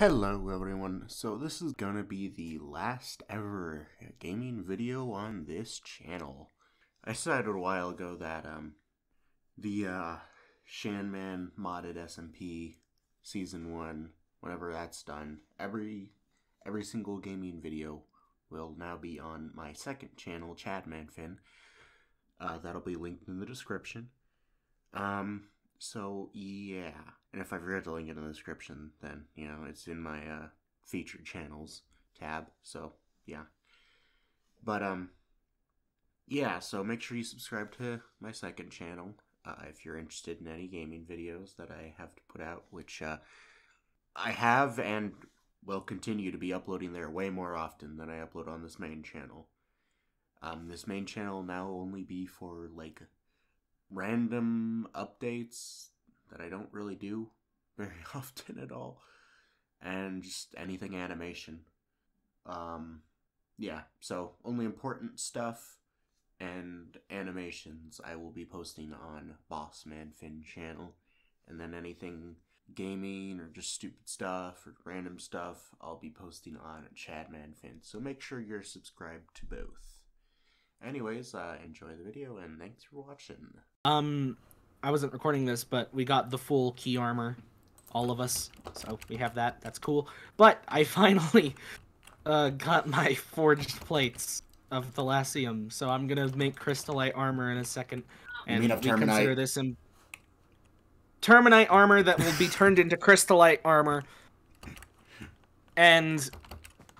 Hello everyone, so this is gonna be the last ever gaming video on this channel. I decided a while ago that um the uh Shanman modded SMP season 1, whenever that's done, every every single gaming video will now be on my second channel, Chadmanfin. Uh, that'll be linked in the description. Um, so yeah, and if I forget to link in the description, then you know it's in my uh, featured channels tab. So yeah, but um, yeah. So make sure you subscribe to my second channel uh, if you're interested in any gaming videos that I have to put out, which uh, I have and will continue to be uploading there way more often than I upload on this main channel. Um, this main channel now only be for like random updates that I don't really do very often at all, and just anything animation. Um, yeah, so only important stuff and animations I will be posting on Bossman Finn channel, and then anything gaming or just stupid stuff or random stuff I'll be posting on Chadman Finn. So make sure you're subscribed to both. Anyways, uh, enjoy the video and thanks for watching. Um, I wasn't recording this, but we got the full key armor, all of us. So we have that. That's cool. But I finally uh, got my forged plates of Thalassium, so I'm gonna make crystallite armor in a second, and we consider this in terminite armor that will be turned into crystallite armor, and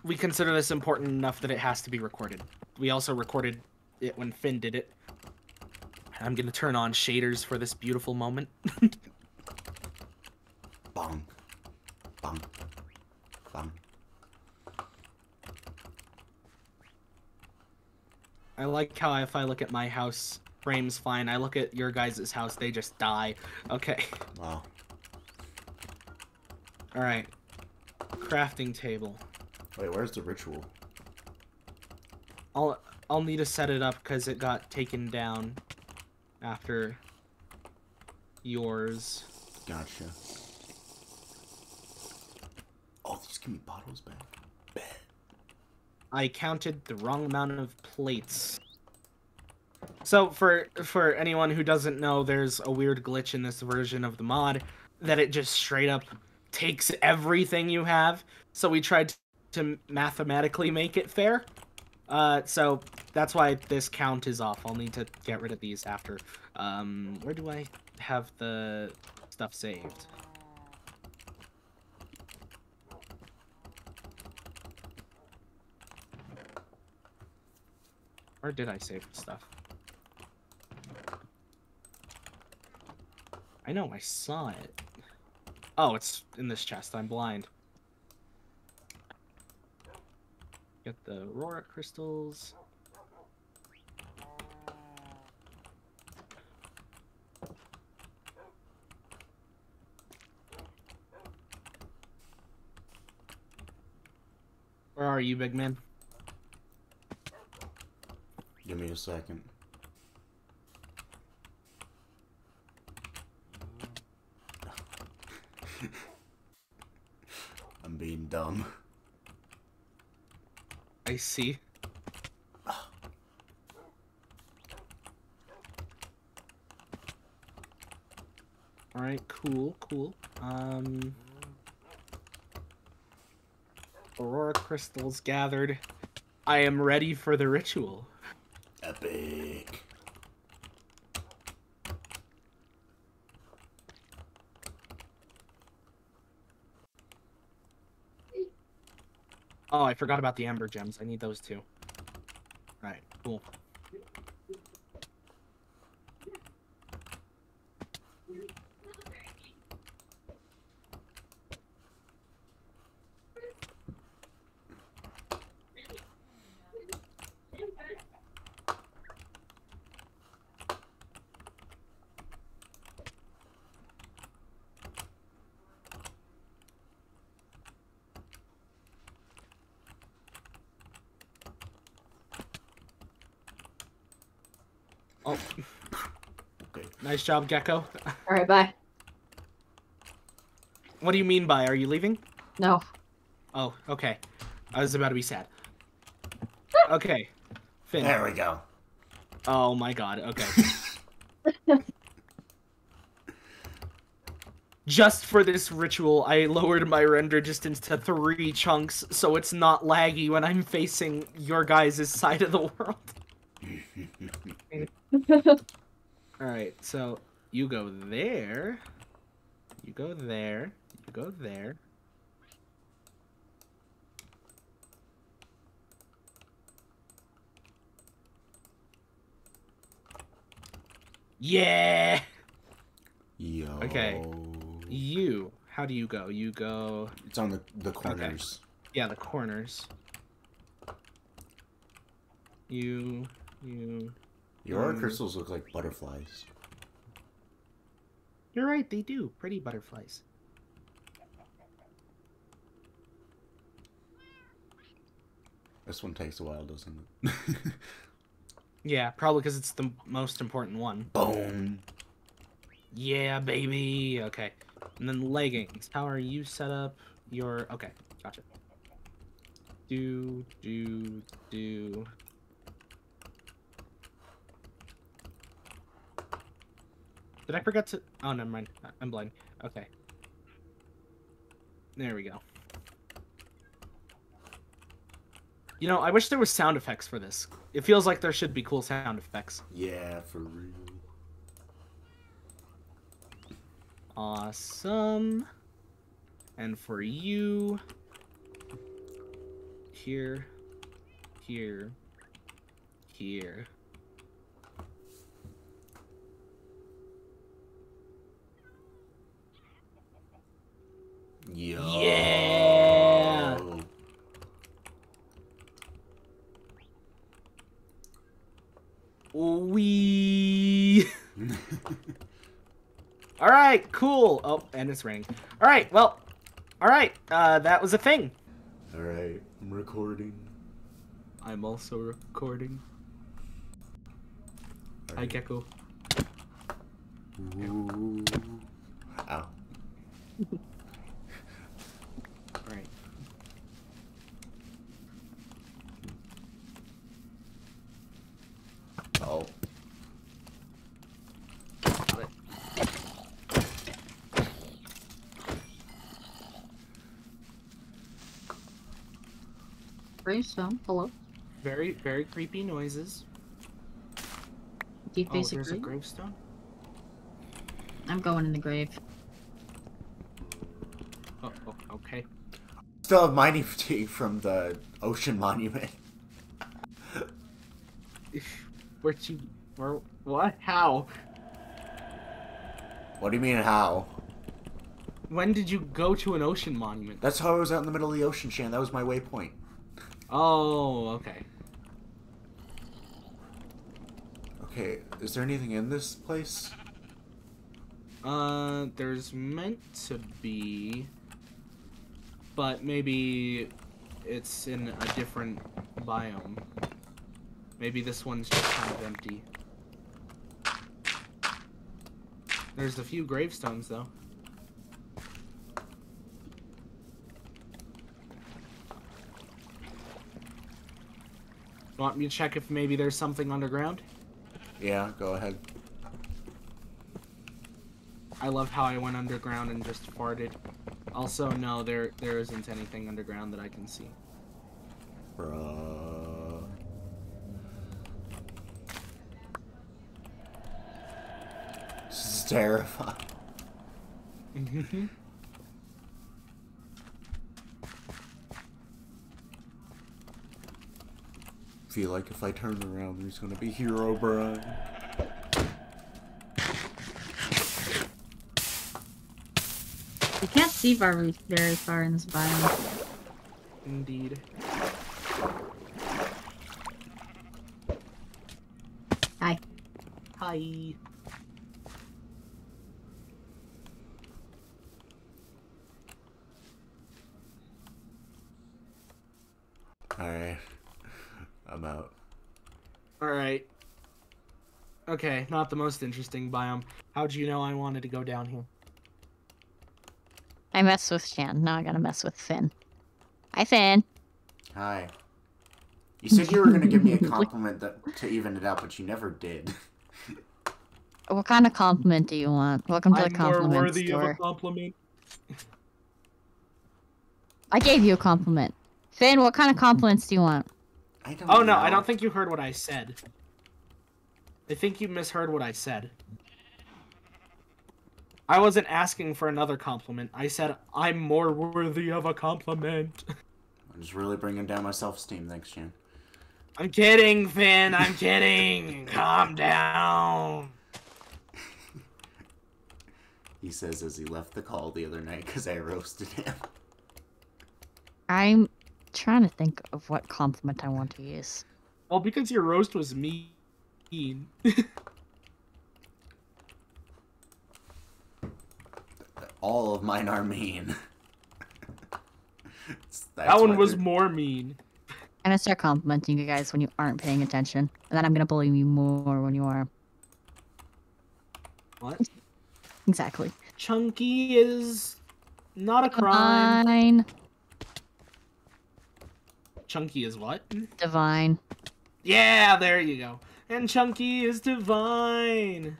we consider this important enough that it has to be recorded. We also recorded it when Finn did it. I'm gonna turn on shaders for this beautiful moment. bong. Bong. Bong. I like how if I look at my house, frames fine. I look at your guys' house, they just die. Okay. Wow. Alright. Crafting table. Wait, where's the ritual? I'll I'll need to set it up because it got taken down after yours. Gotcha. Oh, these give me bottles back. I counted the wrong amount of plates. So for for anyone who doesn't know, there's a weird glitch in this version of the mod that it just straight up takes everything you have. So we tried to mathematically make it fair. Uh, so that's why this count is off. I'll need to get rid of these after. Um, where do I have the stuff saved? Where did I save the stuff? I know, I saw it. Oh, it's in this chest. I'm blind. Get the Aurora crystals. Where are you, big man? Give me a second. I'm being dumb. I see. Alright, cool, cool. Um... Aurora crystals gathered. I am ready for the ritual. Epic. Oh, I forgot about the amber gems. I need those too. Right, cool. Oh. Okay. Nice job, Gecko. Alright, bye. What do you mean by, are you leaving? No. Oh, okay. I was about to be sad. Okay. Finn. There we go. Oh my god, okay. Just for this ritual, I lowered my render distance to three chunks, so it's not laggy when I'm facing your guys' side of the world. Alright, so you go there. You go there. You go there. Yeah! Yo. Okay. You. How do you go? You go. It's on the the corners. Yeah, the corners. You. You. Your Um, crystals look like butterflies. You're right, they do. Pretty butterflies. This one takes a while, doesn't it? Yeah, probably because it's the most important one. Boom. Yeah, baby. Okay. And then leggings. How are you set up? Your. Okay, gotcha. Do, do, do. Did I forget to. Oh, never mind. I- I'm blind. Okay. There we go. You know, I wish there was sound effects for this. It feels like there should be cool sound effects. Yeah, for real. Awesome. And for you, here, here, here. Yo. Yeah. We. All right, cool. Oh, and it's raining. All right, well, all right. Uh, that was a thing. All right, I'm recording. I'm also recording. Hi, Gecko. Ooh. Ow. Gravestone. Hello. Very, very creepy noises. Do you Oh, face a there's a grave? gravestone. I'm going in the grave. Oh, oh, okay. Still have mining fatigue from the ocean monument. Where'd you? Where? What? How? What do you mean how? When did you go to an ocean monument? That's how I was out in the middle of the ocean, Shan. That was my waypoint. Oh, okay. Okay, is there anything in this place? Uh, there's meant to be, but maybe it's in a different biome. Maybe this one's just kind of empty. There's a few gravestones though. Want me to check if maybe there's something underground? Yeah, go ahead. I love how I went underground and just farted. Also, no, there there isn't anything underground that I can see. Bruh. This is terrifying. Feel like if I turn around, there's gonna be Herobrine. You can't see very, very far in this biome. Indeed. Hi. Hi. Alright. I'm out. All right. Okay, not the most interesting biome. How'd you know I wanted to go down here? I messed with Shan. Now I gotta mess with Finn. Hi, Finn. Hi. You said you were gonna give me a compliment that, to even it out, but you never did. What kind of compliment do you want? Welcome to the I'm more compliment worthy store. of a compliment. I gave you a compliment. Finn, what kind of compliments do you want? I don't. Oh no, know. I don't think you heard what I said. I think you misheard what I said. I wasn't asking for another compliment. I said I'm more worthy of a compliment. I'm just really bringing down my self-esteem. Thanks, Jan. I'm kidding, Finn. I'm kidding. Calm down. He says as he left the call the other night because I roasted him. I'm trying to think of what compliment I want to use. Well, because your roast was mean. All of mine are mean. That one was they're- more mean. And I'm gonna start complimenting you guys when you aren't paying attention, and then I'm gonna bully you more when you are. What? Exactly. Chunky is not a crime. Divine. Chunky is what? Divine. Yeah, there you go. And Chunky is divine.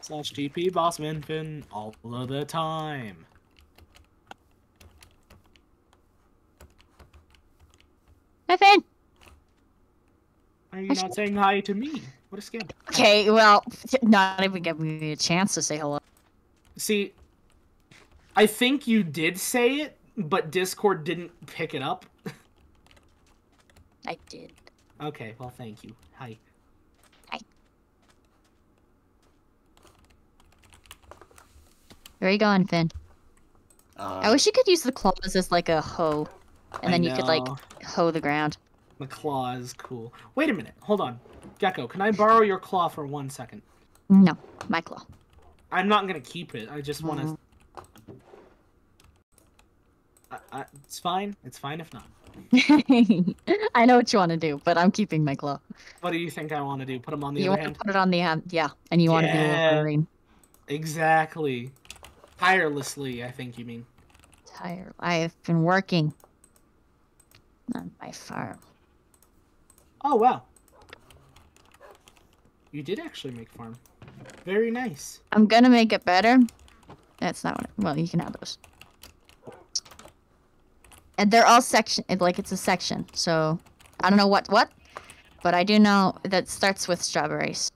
Slash TP Bossman Finn all of the time. Hi, Finn. Are you not saying hi to me? What a scam. Okay, well, not even giving me a chance to say hello. See, I think you did say it, but Discord didn't pick it up. I did. Okay, well, thank you. Hi. Hi. Where are you going, Finn? Uh, I wish you could use the claws as like a hoe, and I then you could like hoe the ground. The claw is cool. Wait a minute. Hold on. Gecko, can I borrow your claw for one second? No, my claw. I'm not gonna keep it. I just want to. I, I, it's fine. It's fine if not. I know what you want to do, but I'm keeping my claw. What do you think I want to do? Put him on the you other want hand? to put it on the hand, yeah, and you want to be Yeah. Wolverine. Exactly. Tirelessly, I think you mean. Tired. I've been working on my farm. Oh wow. You did actually make farm. Very nice. I'm gonna make it better. That's not what. well, you can have those. And they're all section. Like it's a section. So I don't know what what, but I do know that starts with strawberries.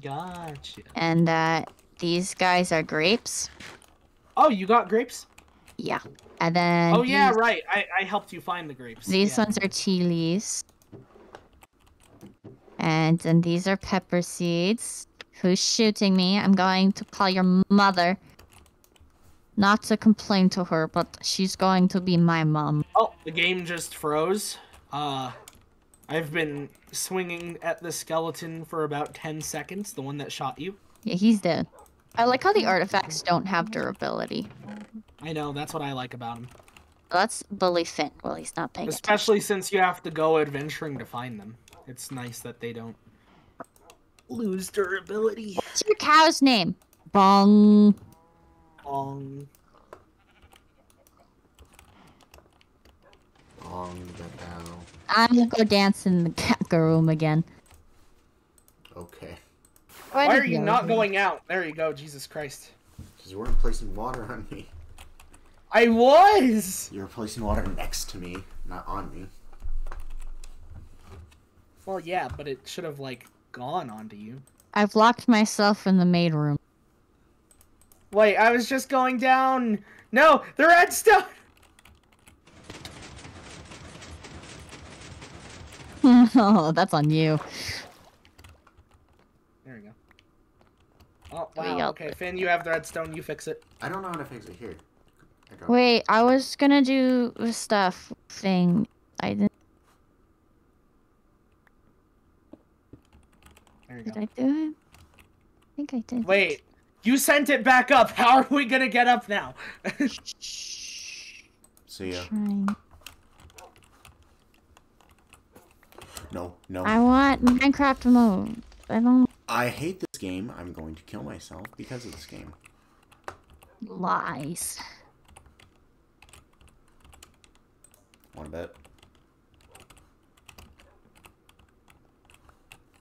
Gotcha. And uh, these guys are grapes. Oh, you got grapes? Yeah. And then. oh yeah, these- right. I, I helped you find the grapes. These yeah. ones are chilies. And then these are pepper seeds. Who's shooting me? I'm going to call your mother. Not to complain to her, but she's going to be my mom. Oh, the game just froze. Uh, I've been swinging at the skeleton for about 10 seconds, the one that shot you. Yeah, he's dead. I like how the artifacts don't have durability. I know, that's what I like about him. Let's bully Finn. Well, he's not paying attention. Especially since you have to go adventuring to find them. It's nice that they don't lose durability. What's your cow's name? Bong. On the bow. I'm gonna go dance in the cat room again. Okay. why did are you not going out? There you go, Jesus Christ. Because you weren't placing water on me. I was! You were placing water next to me, not on me. Well, yeah, but it should have, like, gone onto you. I've locked myself in the maid room. Wait, I was just going down. No, the redstone! oh, that's on you. There we go. Oh, wow. got Okay. Finn, you have the redstone. You fix it. I don't know how to fix it here. I. Wait, I was gonna do a stuff thing. I didn't. There you Did go. I do it? I think I did. Wait, you sent it back up. How are we gonna get up now? See ya. No, no. I want Minecraft mode. I don't. I hate this game. I'm going to kill myself because of this game. Lies. Want to bet?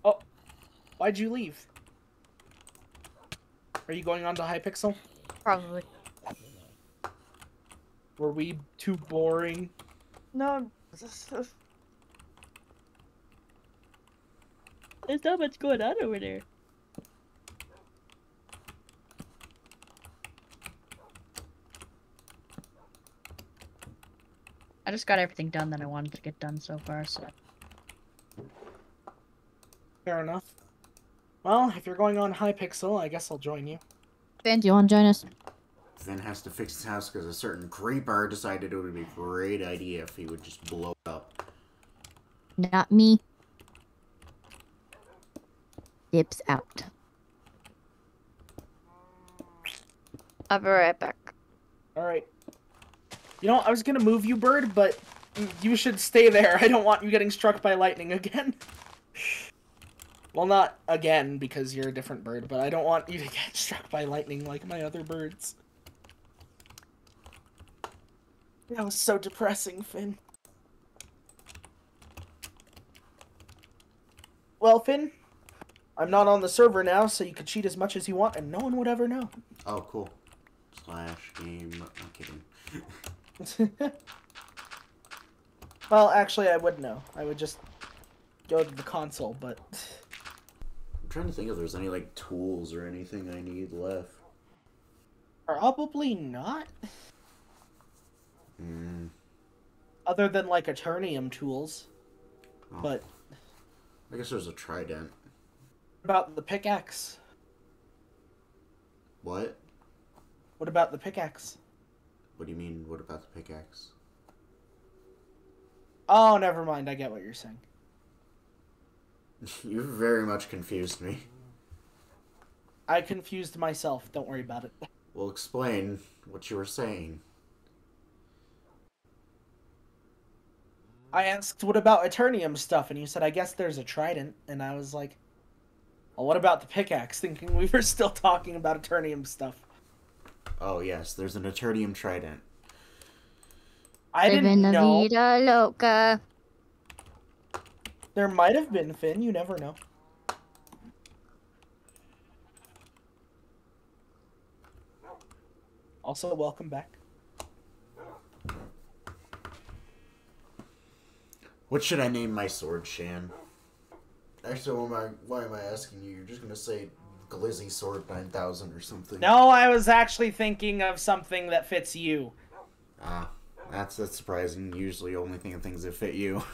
Oh, why'd you leave? Are you going on to Hypixel? Probably. Were we too boring? No. There's not much going on over there. I just got everything done that I wanted to get done so far, so. Fair enough. Well, if you're going on Hypixel, I guess I'll join you. Ben, do you want to join us? Finn has to fix his house because a certain creeper decided it would be a great idea if he would just blow it up. Not me. Dips out. I'll be right back. Alright. You know, I was gonna move you, bird, but you should stay there. I don't want you getting struck by lightning again. well, not again, because you're a different bird, but I don't want you to get struck by lightning like my other birds. That was so depressing, Finn. Well, Finn, I'm not on the server now, so you can cheat as much as you want, and no one would ever know. Oh, cool. Slash game. I'm kidding. well, actually, I would know. I would just go to the console, but trying to think if there's any like tools or anything I need left. probably not. Hmm. Other than like Eternium tools. Oh. But I guess there's a trident. what about the pickaxe? What? What about the pickaxe? What do you mean? What about the pickaxe? Oh, never mind. I get what you're saying. you very much confused me. I confused myself. Don't worry about it. Well, explain what you were saying. I asked, what about Eternium stuff? And you said, I guess there's a trident. And I was like, well, what about the pickaxe? Thinking we were still talking about Eternium stuff. Oh yes, there's an Eternium trident. I didn't Living la know. loca. There might have been, Finn. You never know. Also, welcome back. What should I name my sword, Shan? Actually, why am I, why am I asking you? You're just gonna say Glizzy Sword 9000 or something. No, I was actually thinking of something that fits you. Ah, that's that's surprising. Usually, only think of things that fit you.